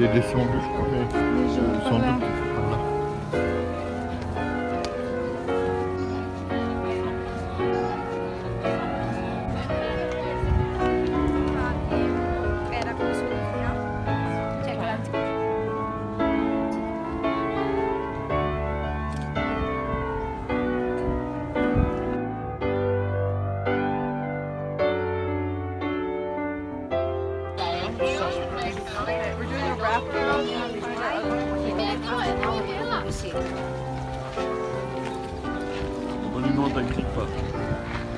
des, des je crois, mais, mais je sans doute. We're doing a wrap around and we find our other Monument d'Agrippa.